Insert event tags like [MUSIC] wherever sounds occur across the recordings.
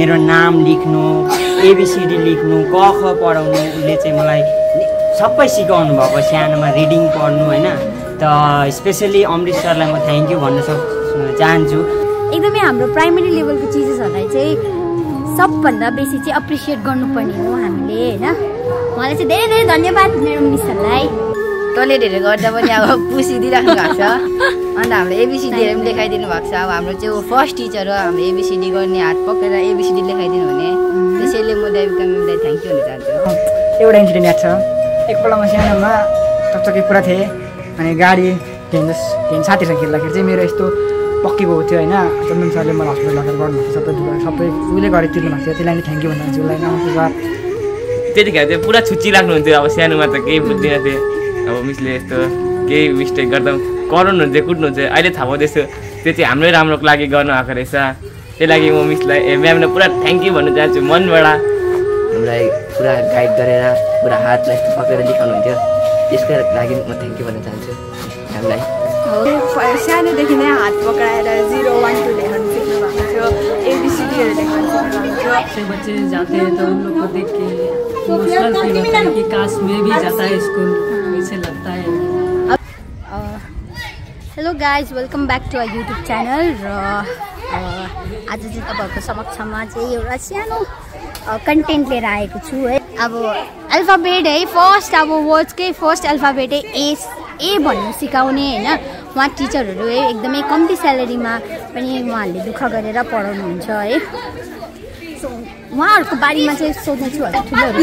मेरो नाम लेख्नु एबिसिडी लेख्नु क ख पढाउनु उसले चाहिँ मलाई सबै सिकाउनु भएको सानोमा रिडिङ पढ्नु होइन? त स्पेसली अमृत सरलाई म थ्याङ्क यू भन्न सक् चाहन्छु। एकदमै हाम्रो प्राइमेरी लेभलको चिजेसहरूलाई चाहिँ सबभन्दा बेसी चाहिँ एप्रिसिएट गर्नुपर्ने हो हामीले होइन? उहाँलाई चाहिँ धेरै धेरै धन्यवाद मेरो मिसहरूलाई टोइलेटहरू गर्दा पनि अब पुसिदिइराख्नु भएको छ। अन्त हाम्रो एबिसिडीहरू पनि लेखाइदिनु भएको छ। अब हाम्रो चाहिँ फर्स्ट टिचर हो हाम्रो एबिसिडी गर्ने हात पक्रेर एबिसिडी लेखाइदिनु हुने त्यसैले म देविका म्यामलाई थ्याङ्क यू भन्न चाहन्छु। एउटा इन्सिडेन्ट याद छ? एकपल्ट म सानोमा चकचकी पुरा थिएँ अनि गाडी साथीहरूसँग खेल्दाखेरि चाहिँ मेरो यस्तो पक्केको थियो होइन। चन्दन सरले मलाई हस्पिटल लगेर गर्नुभएको थियो सबै दुःख सबै उसले गरेर तिर्नु भएको थियो। त्यसलाई नि थ्याङ्क यू भन्न चाहन्छु। उसलाई नमस्ते सर त्यतिखेर चाहिँ पुरा छुच्ची राख्नुहुन्थ्यो अब सानोमा त केही बुझ्दिनँ थिएँ अब मिसले यस्तो केही मिस्टेक गर्दा कराउनुहुन्छ कुट्नुहुन्छ अहिले थाहा पाउँदैछु त्यो चाहिँ हाम्रै राम्रोको लागि गर्नु आएको रहेछ। त्यही लागि म मिसलाई ए म्यामलाई पुरा थ्याङ्क यू भन्न चाहन्छु मनबाट। हामीलाई पुरा गाइड गरेर पुरा हातलाई यस्तो पक्रेर लेखाउनुहुन्थ्यो त्यसको लागि म थ्याङ्क यू भन्न चाहन्छु हामीलाई। सानोदेखि नै हात पक्राएर जिरो वान टू लेख्न सिक्नु भएको थियो। एबिसिडीहरू लेख्न सिक्नु भएको थियो बच्चे जाते हैं तो उन लोग को देख के इमोशनल फील होता है कि काश मैं भी जाता है स्कूल लगता है। Hello guys welcome back to our YouTube channel र आज चाहिँ तपाईँहरूको समक्षमा चाहिँ एउटा सानो कन्टेन्ट लिएर आएको छु है। अब अल्फाबेट है फर्स्ट अब वर्ड्सकै फर्स्ट अल्फाबेटै ए ए भन्नु सिकाउने होइन। उहाँ टिचरहरू है एकदमै कम्ती स्यालेरीमा पनि उहाँहरूले दुःख गरेर पढाउनुहुन्छ है। सो उहाँहरूको बारेमा चाहिँ सोध्ने छु होला ठुलोहरू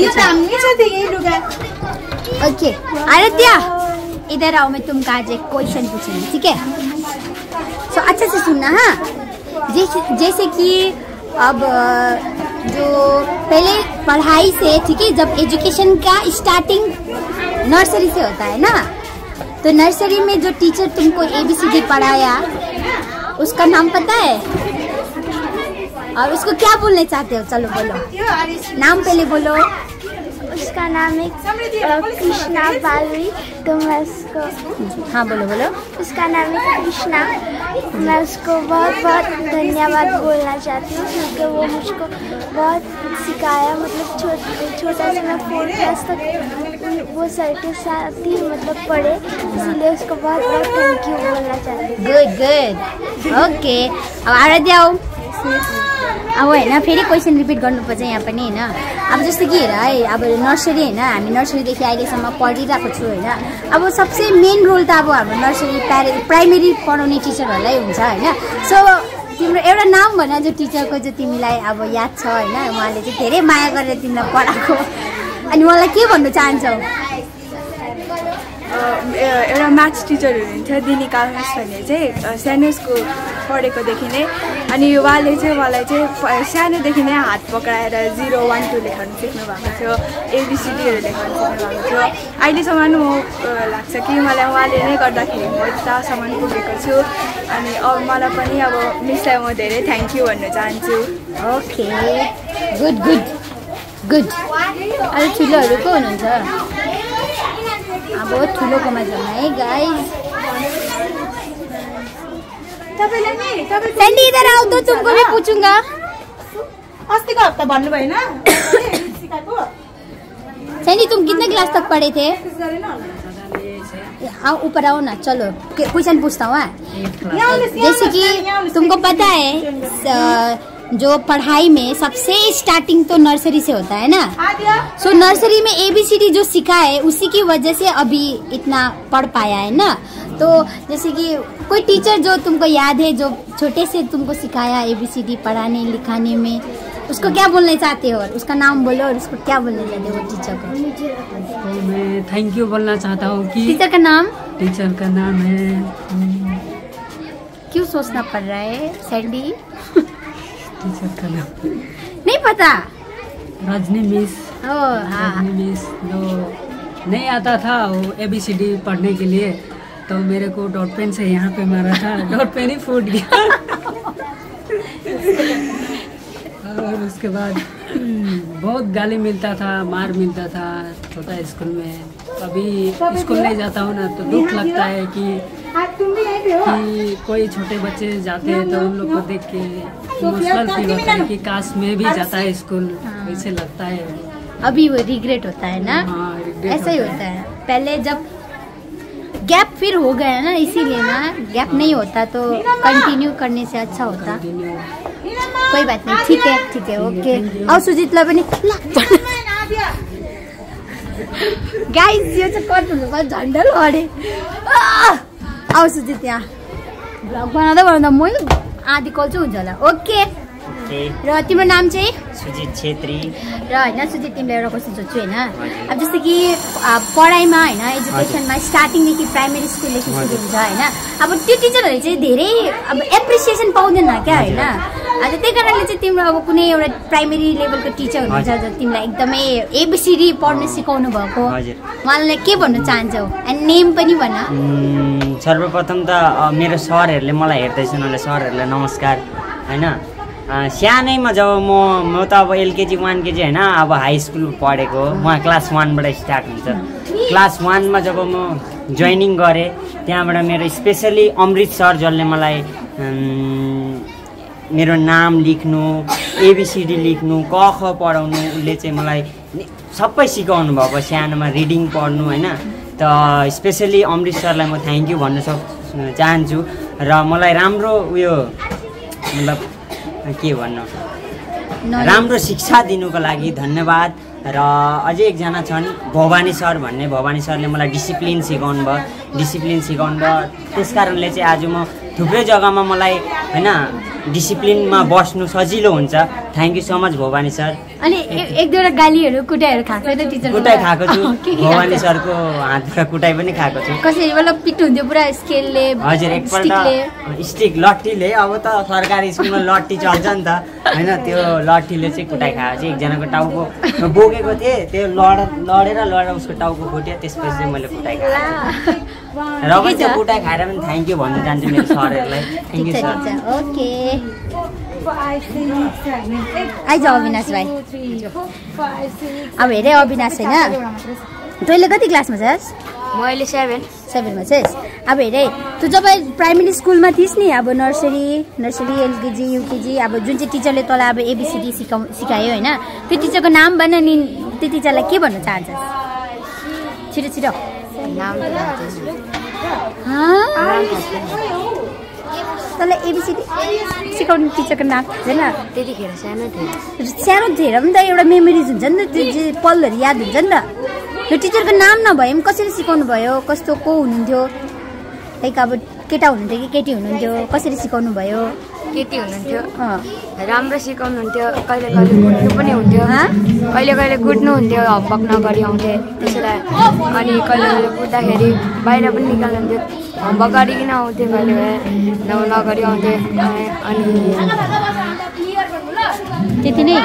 ओके आराध्या इधर आओ, मैं तुमको आज एक क्वेश्चन पूछूँगी, ठीक है? सो अच्छे से सुनना हाँ? जैसे जैसे कि अब जो पहले पढ़ाई से, ठीक है, जब एजुकेशन का स्टार्टिंग नर्सरी से होता है ना? तो नर्सरी में जो टीचर तुमको एबीसीडी पढ़ाया, उसका नाम पता है? और उसको क्या बोलने चाहते हो? चलो बोलो। नाम पहले बोलो। उसका नाम है कृष्णा बालवी। तो मैं उसको हाँ बोलो बोलो। उसका नाम है कृष्णा। मैं उसको बहुत बहुत धन्यवाद बोलना चाहती हूँ क्योंकि वो मुझको बहुत सिखाया। मतलब छो, छोटा से मैं फोर्थ क्लास तक वो सर के साथ ही मतलब पढ़े इसीलिए उसको बहुत बहुत थैंक यू बोलना चाहती हूँ। गुड गुड ओके अब आराध्या अब होइन फेरि क्वेसन रिपिट गर्नुपर्छ यहाँ पनि होइन? अब जस्तो कि हेर है अब नर्सरी होइन हामी नर्सरीदेखि अहिलेसम्म पढिरहेको छु होइन? अब सबसे मेन रोल त अब हाम्रो नर्सरी प्यारे प्राइमेरी पढाउने टिचरहरूलाई हुन्छ होइन? सो तिम्रो एउटा नाम भन जो टिचरको जो तिमीलाई अब याद छ होइन? उहाँले चाहिँ धेरै माया गरेर तिमीलाई पढाएको। अनि उहाँलाई के भन्नु चाहन्छौ? एउटा म्याथ्स टिचर हुनुहुन्थ्यो दिनी कालमास भन्ने चाहिँ सानो स्कुल पढेकोदेखि नै। अनि उहाँले चाहिँ मलाई चाहिँ सानोदेखि नै हात पक्राएर जिरो वान टू लेख्न सिक्नु भएको थियो एबिसिडीहरू लेख्न सिक्नु भएको थियो। अहिलेसम्म म लाग्छ कि मलाई उहाँले नै गर्दाखेरि म यतासम्म पुगेको छु। अनि अब मलाई पनि अब मिसलाई म धेरै थ्याङ्क यू भन्न चाहन्छु। ओके गुड गुड गुड अरू ठुलोहरू को हुनुहुन्छ? अब ठुलोकोमा जाउँ है गाइज़ सेन्डी इधर आओ तो तुमको भी पूछूँगा. अस्तिको हप्ता भन्नु भएन सेन्डी तुम कितने क्लास तक पढ़े थे? आओ ऊपर आओ ना चलो. क्वेश्चन पूछता हूँ हाँ? जैसे कि तुमको पता है जो पढ़ाई में सबसे स्टार्टिंग तो नर्सरी से होता है ना? सो नर्सरी में एबीसीडी जो सीखा है उसी की वजह से अभी इतना पढ़ पाया है ना? तो जैसे कि कोई टीचर जो तुमको याद है जो छोटे से तुमको सिखाया एबीसीडी पढ़ाने लिखाने में उसको क्या बोलना चाहते हो? उसका नाम बोलो और उसको क्या बोलना चाहते हो टीचर को? तो मैं थैंक यू बोलना चाहता हूँ कि टीचर का नाम? टीचर का नाम है क्यों सोचना पड़ रहा है सैंडी टीचर का नाम। नहीं पता? रजनी मिस। ओ हाँ। रजनी मिस जो नहीं आता था वो ए बी सी डी पढ़ने के लिए। तो मेरे को डॉट पेन से यहाँ पे मारा था डॉट पेन ही फूट गया। और उसके बाद हम्म, बहुत गाली मिलता था मार मिलता था छोटा स्कूल में। अभी स्कूल नहीं जाता हूँ ना तो दुख लगता है कि आज तुम भी यहीं पे हो। कि कोई छोटे बच्चे जाते हैं तो उन लोग को देख के इमोशनल फील होता है कि काश में भी जाता है स्कूल ऐसे लगता है। अभी वो रिग्रेट होता है ना? हाँ ऐसा ही होता है। पहले जब गैप फिर हो गया ना इसीलिए ना गैप नहीं होता तो कंटिन्यू करने से अच्छा होता। कोई बात नहीं ठीक है ठीक है ओके औ सुजितलाई पनि गाइस यो चाहिँ कति झन्डा लडे आऊ सुजित यहाँ भ्लग बनाउँदा बनाउँदा मै आधी कल्छु हुन्छ होला। ओके। र तिम्रो नाम चाहिँ? सुजित छेत्री। र होइन सुजित तिमीलाई एउटा क्वेसन सोध्छु होइन? अब जस्तो कि पढाइमा होइन एजुकेसनमा स्टार्टिङदेखि प्राइमेरी स्कुलदेखि सुरु हुन्छ होइन? अब त्यो टिचरहरूले चाहिँ धेरै अब एप्रिसिएसन पाउँदैन क्या होइन? अन्त त्यही कारणले चाहिँ तिम्रो अब कुनै एउटा प्राइमेरी लेभलको टिचर हुनुहुन्छ जो तिमीलाई एकदमै एबिसिडी पढ्न सिकाउनु भएको उहाँलाई के भन्न चाहन्छौ? एन्ड नेम पनि भन। सर्वप्रथम त मेरो सरहरूले मलाई हेर्दैछन् होला सरहरूलाई नमस्कार होइन? सानैमा जब म म त अब एलकेजी वान केजी होइन? अब हाई स्कुल पढेको उहाँ क्लास वानबाट स्टार्ट हुन्छ। क्लास वानमा जब म जोइनिङ गरेँ त्यहाँबाट मेरो स्पेसली अमृत सर जसले मलाई मेरो नाम लेख्नु एबिसिडी लेख्नु क ख पढाउनु उसले चाहिँ मलाई सबै सिकाउनु भएको सानोमा रिडिङ पढ्नु होइन? त स्पेसली अमृत सरलाई म थ्याङ्क यू भन्न सक् चाहन्छु। र मलाई राम्रो उयो मतलब के भन्नु? राम्रो शिक्षा दिनुको लागि धन्यवाद। र अझै एकजना छन् भवानी सर भन्ने। भवानी सरले मलाई डिसिप्लिन सिकाउनु भयो। डिसिप्लिन सिकाउनु भयो। त्यस कारणले चाहिँ आज म थुप्रै जग्गामा मलाई होइन डिसिप्लिनमा बस्नु सजिलो हुन्छ। Thank you so much Bhavani sir. अनि एक दुईवटा गालीहरू कुटाइहरू खाएको छैन टिचर कुटाइ खाएको छु। [LAUGHS] भवानी सरको हातबाट कुटाइ पनि खाएको छु। कसरी मतलब पिट्नुहुन्थ्यो पुरा स्केलले हजुर एकपल्ट स्टिक लट्ठीले अब त सरकारी स्कुलमा लट्ठी चल्छ नि त। होइन त्यो लट्ठीले चाहिँ कुटाइ खाएको चाहिँ एकजनाको टाउको बोकेको थिएँ त्यो लड लडेर लडेर उसको टाउको फुट्यो। त्यसपछि चाहिँ मैले कुटाइ खाएको खाएर पनि थ्याङ्क यू भन्न चाहन्छु मेरो सरहरूलाई। थ्याङ्क ठिक यू सर ओके। आइज अविनाश भाइ। अब हेरे अविनाश होइन। तैँले कति क्लासमा छस्? म अहिले सेभेन सेभेनमा छस्? अब हेरे तँ जब प्राइमेरी स्कुलमा थिइस् नि अब नर्सरी नर्सरी एलकेजी युकेजी अब जुन चाहिँ टिचरले तँलाई अब एबिसिडी सिकाउ सिकायो होइन त्यो टिचरको नाम भन नि त्यो टिचरलाई के भन्न चाहन्छस्? छिटो छिटो। तँलाई एबिसिडी सिकाउने टिचरको नाम थाहा छैन त्यतिखेर सानो थियो सानो थिएर पनि त एउटा मेमोरिज हुन्छ नि त त्यो पलहरू याद हुन्छ नि त त्यो टिचरको नाम नभए पनि कसरी सिकाउनु भयो कस्तो को हुनुहुन्थ्यो लाइक अब केटा हुनुहुन्थ्यो कि केटी हुनुहुन्थ्यो कसरी सिकाउनु भयो केटी हुनुहुन्थ्यो। अँ। राम्रो सिकाउनुहुन्थ्यो कहिले कहिले कुट्नु पनि हुन्थ्यो। कहिले कहिले कुट्नु हुन्थ्यो होमवर्क नगरी आउँथे त्यसलाई अनि कहिले कहिले कुट्दाखेरि बाहिर पनि निकाल्नुहुन्थ्यो। होमवर्क गरिकन आउँथे कहिले कहिले नगरी आउँथे अनि- त्यति नै?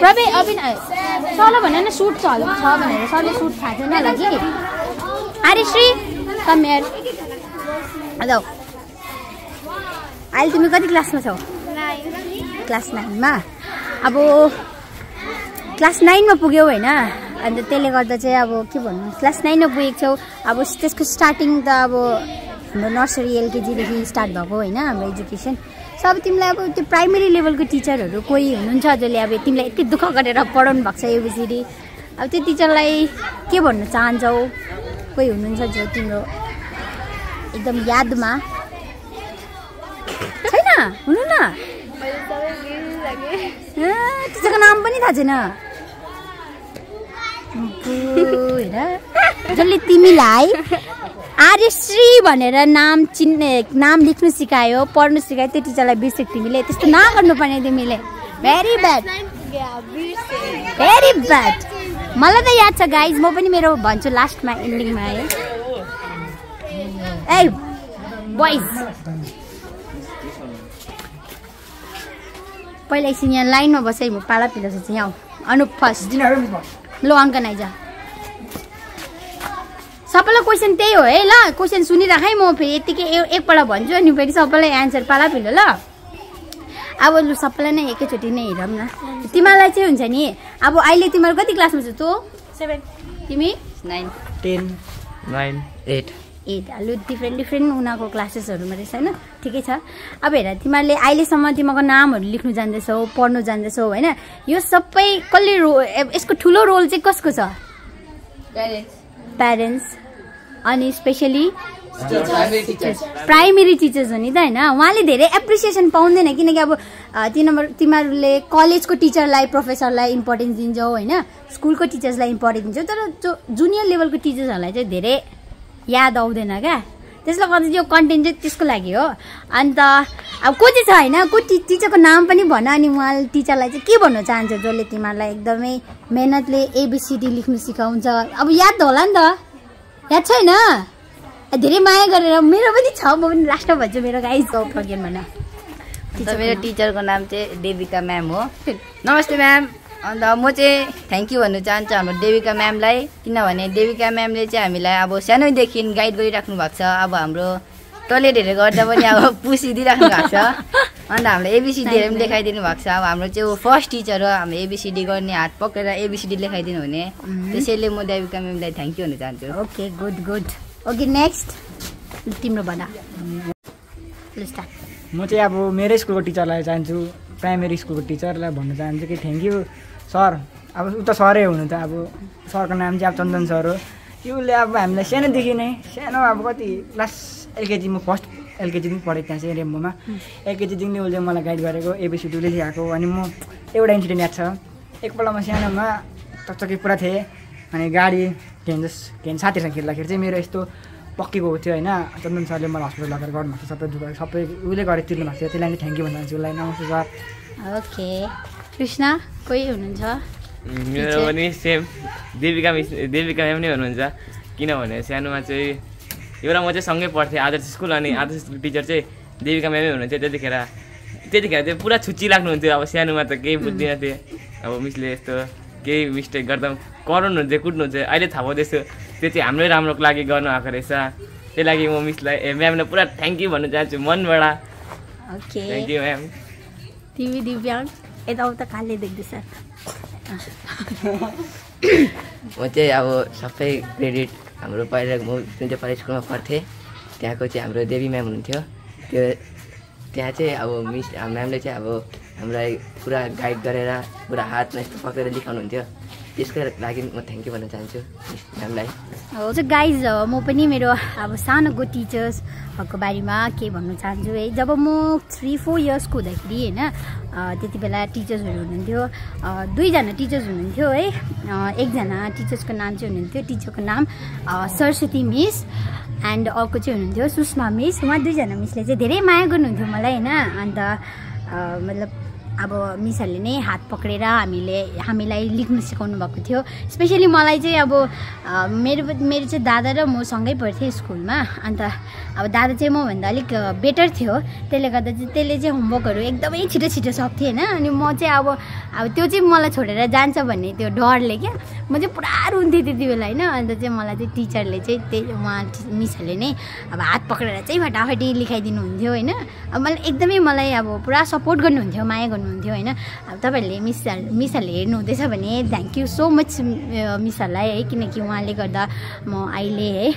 प्रवे अविन सरलाई भने न सुट छ छ भनेर। सरले सुट थाहा छैन होला कि? अरे श्री कमेर जाऊ अहिले तिमी कति क्लासमा छौ? क्लास नाइनमा? अब क्लास नाइनमा पुग्यौ होइन। अन्त त्यसले गर्दा चाहिँ अब के भन्नु? क्लास नाइनमा पुगेको छौ। अब त्यसको स्टार्टिङ त अब हाम्रो नर्सरी एलकेजीदेखि स्टार्ट भएको होइन हाम्रो एजुकेसन। सो अब तिमीलाई अब त्यो प्राइमेरी लेभलको टिचरहरू कोही हुनुहुन्छ जसले अब तिमीलाई यति दुःख गरेर पढाउनु भएको छ एबिसिडी अब त्यो टिचरलाई के भन्न चाहन्छौ? कोही हुनुहुन्छ जो तिम्रो एकदम यादमा छैन हुनु न? टिचरको नाम पनि थाहा छैन जसले तिमीलाई आर्यश्री भनेर नाम चिन्ने नाम लेख्नु सिकायो पढ्नु सिकायो त्यो टिचरलाई बिर्सेको तिमीले। त्यस्तो नगर्नु पर्ने तिमीले। भेरी ब्याड भेरी ब्याड मलाई त याद छ गाइज म पनि मेरो भन्छु लास्टमा एन्डिङमा है। ए बोइज पहिला एकछिन यहाँ लाइनमा बस म पाला पिलो चाहिँ यहाँ अनुप फर्स्ट। ल अङ्क आइज सबैलाई क्वेसन त्यही हो है। ल क्वेसन सुनिराख है म फेरि। यत्तिकै ए- एकपल्ट भन्छु अनि फेरि सबैलाई एन्सर पाला पिलो ल। अब लु सबैलाई नै एकैचोटि नै हेरौँ न। तिमीहरूलाई चाहिँ हुन्छ नि अब अहिले तिमीहरू कति क्लासमा छौ तँ? सेभेन तिमी? नाइन टेन नाइन एट ए लु डिफ्रेन्ट डिफ्रेन्ट उनीहरूको क्लासेसहरूमा रहेछ होइन? ठिकै छ। अब हेर तिमीहरूले अहिलेसम्म तिमीहरूको नामहरू लेख्नु जान्दैछौ पढ्नु जान्दैछौ होइन? यो सबै कसले रो यसको ठुलो रोल चाहिँ कसको छ? प्यारेन्ट्स अनि स्पेसली प्राइमेरी टिचर्स हो नि त होइन? उहाँले धेरै एप्रिसिएसन पाउँदैन किनकि अब तिनीहरू तिमीहरूले कलेजको टिचरलाई प्रोफेसरलाई इम्पोर्टेन्स दिन्छौ होइन? स्कुलको टिचर्सलाई इम्पोर्टेन्स दिन्छौ तर जो जुनियर लेभलको टिचर्सहरूलाई चाहिँ धेरै याद आउँदैन क्या? त्यसले गर्दा यो कन्टेन्ट चाहिँ त्यसको लागि हो। अन्त अब को चाहिँ छ होइन? को टि टिचरको नाम पनि भन अनि उहाँले टिचरलाई चाहिँ के भन्न चाहन्छ जसले तिमीहरूलाई एकदमै मेहनतले एबिसिडी लेख्नु सिकाउँछ? अब याद त होला नि त। याद छैन? धेरै माया गरेर मेरो पनि छ म पनि लास्टमा भन्छु मेरो गाई गाउँ प्रज्ञान भन अन्त मेरो टिचरको नाम चाहिँ देविका म्याम हो। नमस्ते म्याम। अन्त म चाहिँ थ्याङ्क यू भन्नु चाहन्छु हाम्रो देविका म्यामलाई किनभने देविका म्यामले चाहिँ हामीलाई अब सानैदेखि गाइड गरिराख्नु भएको छ। अब हाम्रो टोइलेटहरू गर्दा पनि अब [LAUGHS] पुसिदिइराख्नु भएको छ। अन्त हामीलाई एबिसिडीहरू पनि लेखाइदिनु भएको छ। अब हाम्रो चाहिँ फर्स्ट टिचर हो हाम्रो एबिसिडी गर्ने हात पक्रेर एबिसिडी लेखाइदिनु हुने त्यसैले म देविका म्यामलाई थ्याङ्क यू भन्न चाहन्छु। Okay good good okay next तिम्रो भन। ल स्टार्ट म चाहिँ अब मेरै स्कुलको टिचरलाई चाहन्छु प्राइमेरी स्कुलको टिचरलाई भन्न चाहन्छु कि थ्याङ्क यू सर अब ऊ त सरै हुनु त अब सरको नाम चाहिँ अब चन्दन सर हो। उसले अब हामीलाई सानोदेखि नै सानो अब कति क्लास एलकेजी म फर्स्ट एलकेजी पनि पढेँ त्यहाँ चाहिँ रेम्बोमा। एलकेजीदेखि नै उसले मलाई गाइड गरेको एबिसिडी उसले सिकाएको अनि म एउटा इन्सिडेन्ट याद छ। एकपल्ट म सानोमा चकचकी पुरा थिएँ अनि गाडी के भन्छ के भन्छ साथीहरूसँग खेल्दाखेरि चाहिँ मेरो यस्तो पक्केको थियो होइन। चन्दन सरले मलाई हस्पिटल लगेर गर्नुभएको थियो सबै दुःख सबै उसले गरेर तिर्नु भएको थियो। त्यसलाई नै थ्याङ्क यू भन्न चाहन्छु उसलाई नमस्ते सर। ओके। कृष्ण कोही हुनुहुन्छ? मेरो पनि same Devika miss Devika ma'am नै हुनुहुन्छ। किनभने सानोमा चाहिँ एउटा म चाहिँ सँगै पढ्थेँ आदर्श स्कुल अनि आदर्श स्कुल टिचर चाहिँ देविका म्यामै हुनुहुन्थ्यो त्यतिखेर। त्यतिखेर चाहिँ पुरा छुच्ची लाग्नुहुन्थ्यो। अब सानोमा त केही बुझ्दिनँ थिएँ अब मिसले यस्तो केही मिस्टेक गर्दा कराउनुहुन्थ्यो कुट्नुहुन्थ्यो अहिले थाहा पाउँदैछु त्यो चाहिँ हाम्रै राम्रोको लागि गर्नु आएको रहेछ। त्यही लागि म मिसलाई ए म्यामलाई पुरा थ्याङ्क यू भन्न चाहन्छु मनबाट। ओके थ्याङ्क यू म्याम तिमी दिव्याङ यताउता काले देख्दैछ। म चाहिँ अब सबै क्रेडिट हाम्रो पहिला म जुन चाहिँ पहिला स्कुलमा पढ्थेँ त्यहाँको चाहिँ हाम्रो देवी म्याम हुनुहुन्थ्यो। त्यो त्यहाँ चाहिँ अब मिस म्यामले चाहिँ अब हामीलाई पुरा गाइड गरेर पुरा हातमा यस्तो पक्रेर लेखाउनुहुन्थ्यो त्यसको लागि म थ्याङ्क यू भन्न चाहन्छु म्यामलाई। हजुर गाइज म पनि मेरो अब सानोको टिचर्सहरूको बारेमा के भन्नु चाहन्छु है? जब म थ्री फोर इयर्सको हुँदाखेरि होइन त्यति बेला टिचर्सहरू हुनुहुन्थ्यो दुईजना टिचर्स हुनुहुन्थ्यो है? एकजना टिचर्सको नाम चाहिँ हुनुहुन्थ्यो टिचरको नाम सरस्वती मिस एन्ड अर्को चाहिँ हुनुहुन्थ्यो सुषमा मिस। उहाँ दुईजना मिसले चाहिँ धेरै माया गर्नुहुन्थ्यो मलाई होइन? अन्त मतलब अब मिसहरूले नै हात पक्रेर हामीले हामीलाई लेख्नु सिकाउनु भएको थियो। स्पेसली मलाई चाहिँ अब मेरो मेरो चाहिँ दादा र म सँगै पढ्थेँ स्कुलमा। अन्त अब दादा चाहिँ मभन्दा अलिक बेटर थियो। त्यसले गर्दा चाहिँ त्यसले चाहिँ होमवर्कहरू एकदमै छिटो छिटो सक्थेँ होइन अनि म चाहिँ अब अब त्यो चाहिँ मलाई छोडेर जान्छ भन्ने त्यो डरले क्या। म चाहिँ पुरा रुन्थेँ त्यति बेला होइन? अन्त चाहिँ मलाई चाहिँ टिचरले चाहिँ त्यही उहाँ मिसहरूले नै अब हात पक्रेर चाहिँ फटाफटी लेखाइदिनु हुन्थ्यो होइन? अब मलाई एकदमै मलाई अब पुरा सपोर्ट गर्नुहुन्थ्यो माया गर्नुहुन्थ्यो होइन? अब तपाईँहरूले मिस मिसहरूले हेर्नुहुँदैछ भने थ्याङ्क यू सो मच मिसहरूलाई है? किनकि उहाँले गर्दा म अहिले है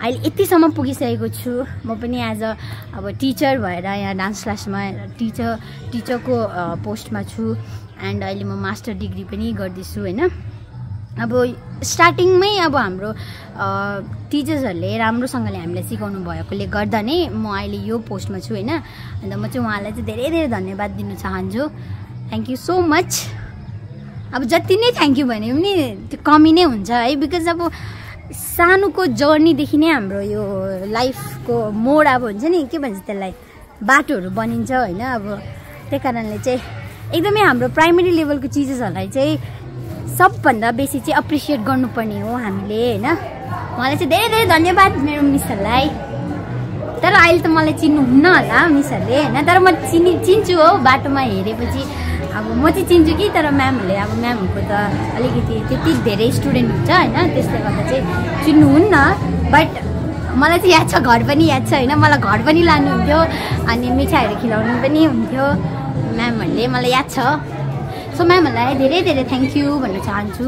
अहिले यतिसम्म पुगिसकेको छु। म पनि एज अ अब टिचर भएर यहाँ डान्स क्लासमा टिचर टिचरको पोस्टमा छु। एन्ड अहिले म मास्टर डिग्री पनि गर्दैछु होइन? अब स्टार्टिङमै अब हाम्रो टिचर्सहरूले राम्रोसँगले हामीलाई सिकाउनु भएकोले गर्दा नै म अहिले यो पोस्टमा छु होइन? अन्त म चाहिँ उहाँलाई चाहिँ धेरै धेरै धन्यवाद दिन चाहन्छु। थ्याङ्क यू सो मच अब जति नै थ्याङ्क यू भने पनि त्यो कमी नै हुन्छ है? बिकज अब सानोको जर्नीदेखि नै हाम्रो यो लाइफको मोड अब हुन्छ नि के भन्छ त्यसलाई? बाटोहरू बनिन्छ होइन? अब त्यही कारणले चाहिँ एकदमै हाम्रो प्राइमेरी लेभलको चिजेसहरूलाई चाहिँ सबभन्दा बेसी चाहिँ एप्रिसिएट गर्नुपर्ने हो हामीले होइन? उहाँलाई चाहिँ धेरै धेरै धन्यवाद मेरो मिसहरूलाई। तर अहिले त मलाई चिन्नुहुन्न होला मिसहरूले होइन? तर म चिनि चिन्छु हो बाटोमा हेरेपछि। अब म चाहिँ चिन्छु कि तर म्यामहरूले अब म्यामहरूको त अलिकति त्यति धेरै स्टुडेन्ट हुन्छ होइन? त्यसले गर्दा चाहिँ चिन्नुहुन्न बट मलाई चाहिँ याद छ घर पनि याद छ होइन? मलाई घर पनि लानुहुन्थ्यो अनि मिठाईहरू खिलाउनु पनि हुन्थ्यो। म्यामहरूले मलाई याद छ। सो म्यामहरूलाई धेरै धेरै थ्याङ्क यू भन्न चाहन्छु।